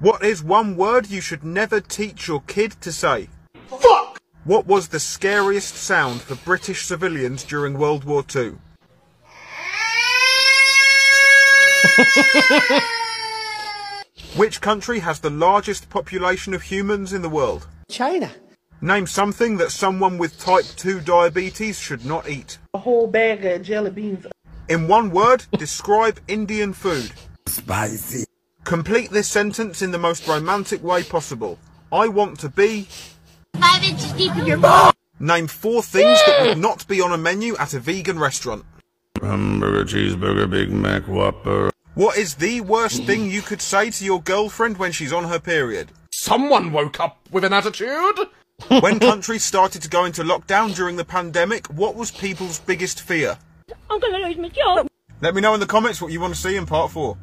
What is one word you should never teach your kid to say? Fuck! What was the scariest sound for British civilians during World War II? Which country has the largest population of humans in the world? China. Name something that someone with type 2 diabetes should not eat. A whole bag of jelly beans. In one word, describe Indian food. Spicy. Complete this sentence in the most romantic way possible. I want to be. Five inches deep in your ah! mouth. Name four things that would not be on a menu at a vegan restaurant. Hamburger, cheeseburger, Big Mac, Whopper. What is the worst thing you could say to your girlfriend when she's on her period? Someone woke up with an attitude. When countries started to go into lockdown during the pandemic, what was people's biggest fear? I'm gonna lose my job. Let me know in the comments what you want to see in part 4.